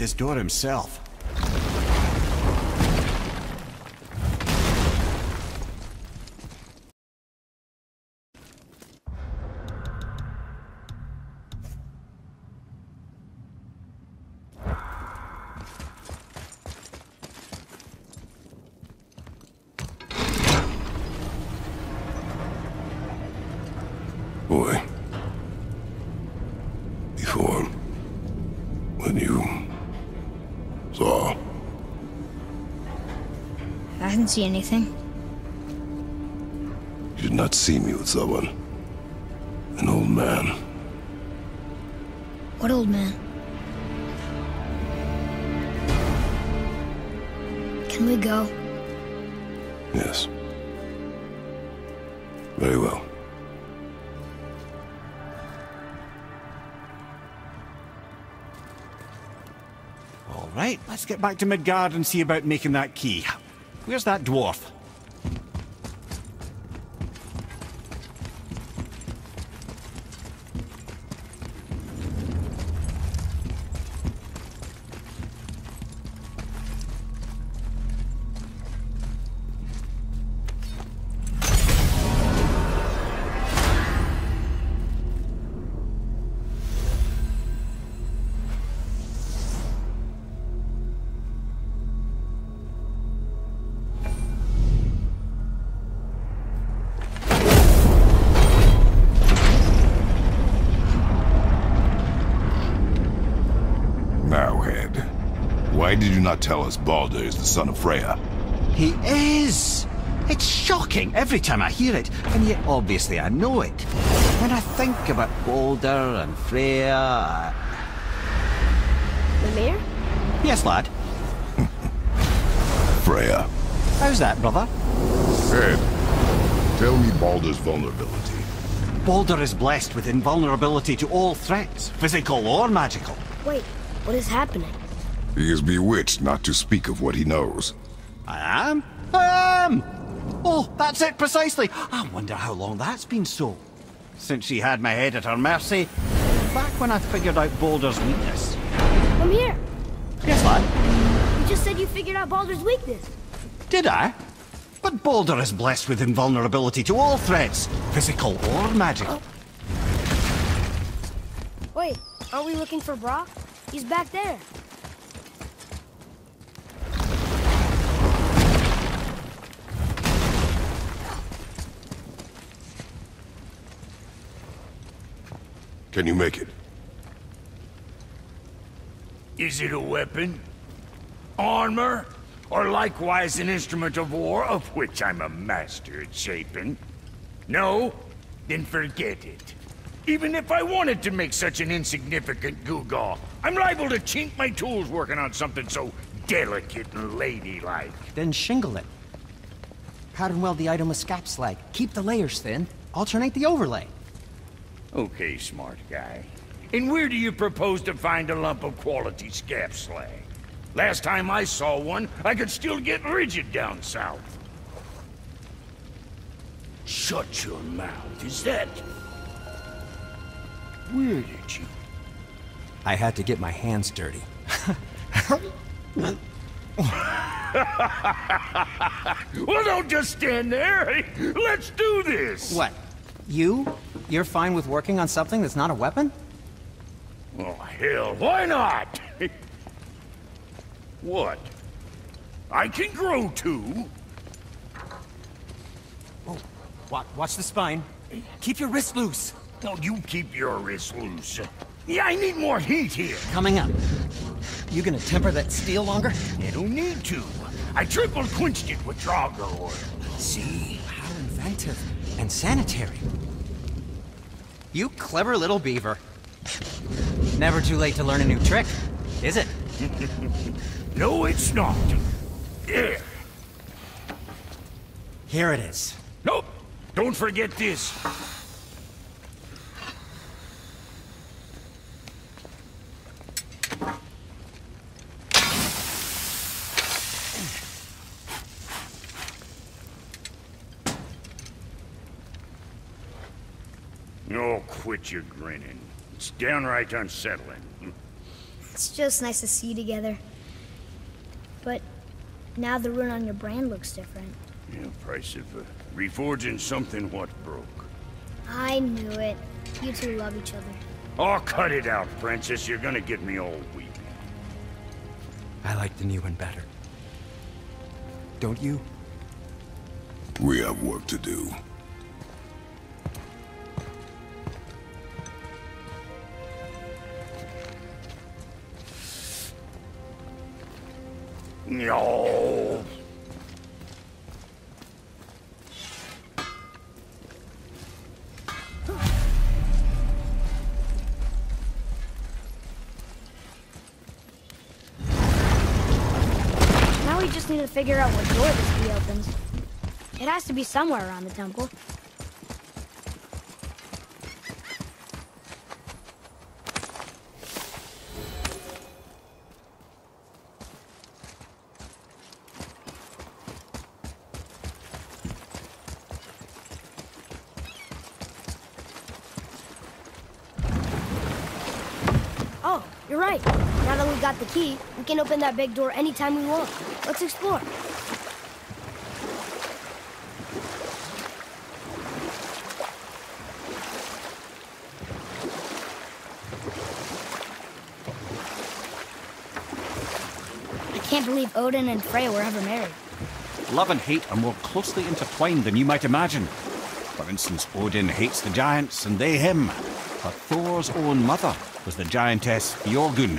this door himself. Boy. I didn't see anything. You did not see me with someone. An old man. What old man? Can we go? Yes. Very well. All right, let's get back to Midgard and see about making that key. Where's that dwarf? Did you not tell us Baldur is the son of Freya? He is! It's shocking every time I hear it, and yet obviously I know it. When I think about Baldur and Freya... I... Mimir? Yes, lad. Freya. How's that, brother? Head. Tell me Baldur's vulnerability. Baldur is blessed with invulnerability to all threats, physical or magical. Wait, what is happening? He is bewitched not to speak of what he knows. I am? I am! Oh, that's it precisely. I wonder how long that's been so. Since she had my head at her mercy, back when I figured out Baldur's weakness. I'm here. Yes, lad? you just said you figured out Baldur's weakness. Did I? But Baldur is blessed with invulnerability to all threats, physical or magical. Wait, are we looking for Brok? He's back there. Can you make it? Is it a weapon? Armor? Or likewise an instrument of war, of which I'm a master at shaping? No? Then forget it. Even if I wanted to make such an insignificant gewgaw, I'm liable to chink my tools working on something so delicate and ladylike. Then shingle it. Pattern and weld the item with scap slag. Keep the layers thin. Alternate the overlay. Okay, smart guy. And where do you propose to find a lump of quality scap slag? Last time I saw one, I could still get rigid down south. Shut your mouth, is that... Where did you... I had to get my hands dirty. Well, don't just stand there. Let's do this. What? You? You're fine with working on something that's not a weapon? Oh, hell, why not? what? I can grow too. Oh, watch, watch the spine. Keep your wrist loose. No, you keep your wrist loose. Yeah, I need more heat here. Coming up. You gonna temper that steel longer? You don't need to. I triple quenched it with Drago oil. See? How inventive. And sanitary. You clever little beaver. Never too late to learn a new trick, is it? No, it's not. Here it is. Nope. Don't forget this. Oh, quit your grinning. It's downright unsettling. It's just nice to see you together. But now the rune on your brand looks different. Yeah, price of uh, reforging something what broke. I knew it. You two love each other. Oh, cut it out, Princess. You're gonna get me all weak. I like the new one better. Don't you? We have work to do. No. Now we just need to figure out what door this key opens. It has to be somewhere around the temple. Oh, you're right. Now that we've got the key, we can open that big door anytime we want. Let's explore. I can't believe Odin and Freya were ever married. Love and hate are more closely intertwined than you might imagine. For instance, Odin hates the giants and they him. But Thor's own mother was the giantess Fjörgyn,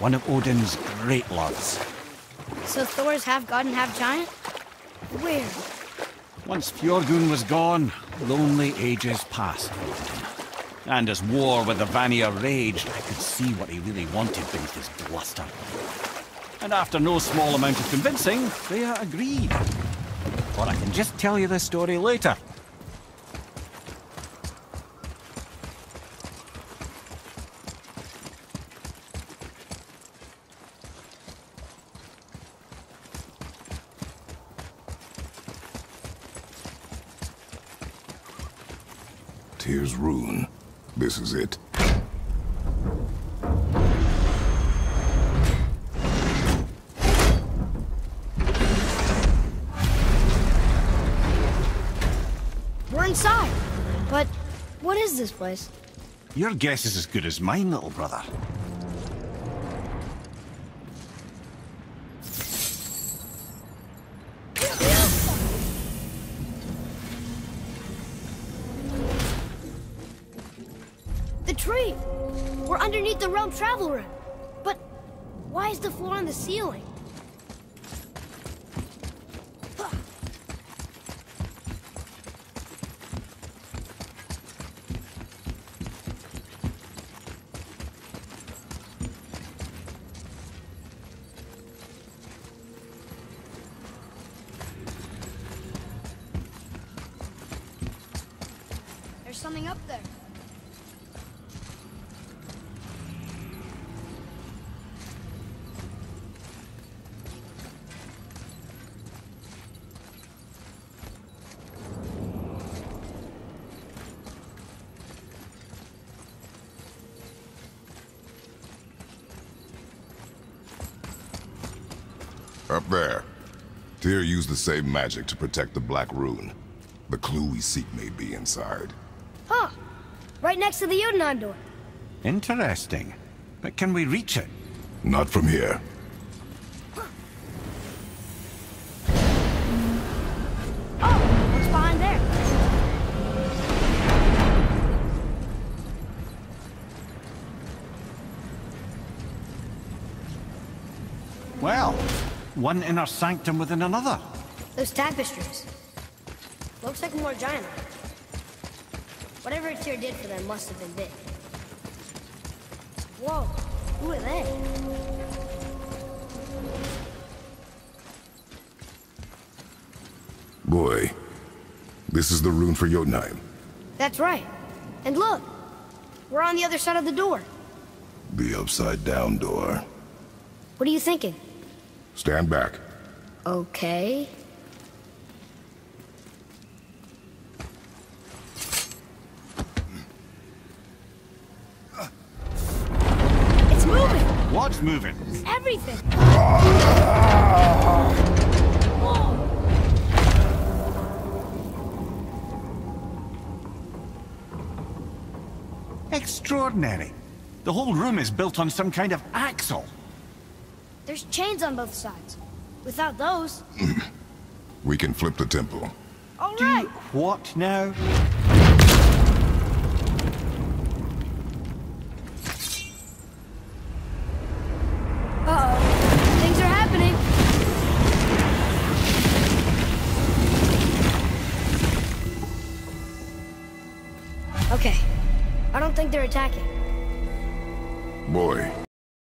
one of Odin's great loves. So Thor's half god and half giant? Weird. Once Fjörgyn was gone, lonely ages passed. And as war with the Vanir raged, I could see what he really wanted beneath his bluster. And after no small amount of convincing, Freya agreed. Or I can just tell you this story later. Tyr's rune. This is it. We're inside. But what is this place? Your guess is as good as mine, little brother. We're underneath the realm travel room. But why is the floor on the ceiling? There's something up there. Up there. Tyr used the same magic to protect the Black Rune. The clue we seek may be inside. Huh. Right next to the Jotunheim door. Interesting. But can we reach it? Not from here. One inner sanctum within another. Those tapestries. Looks like more giant. art. Whatever Tyr did for them must have been big. Whoa, who are they? Boy, this is the rune for Jotunheim. That's right. And look, we're on the other side of the door. The upside down door. What are you thinking? Stand back. Okay. It's moving! What's What's moving? Everything. Whoa. Extraordinary. The whole room is built on some kind of axle. There's chains on both sides. Without those, We can flip the temple. all right. What now? Uh-oh. Things are happening. Okay. I don't think they're attacking. Boy,